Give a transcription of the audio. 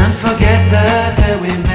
Can't forget the day we met.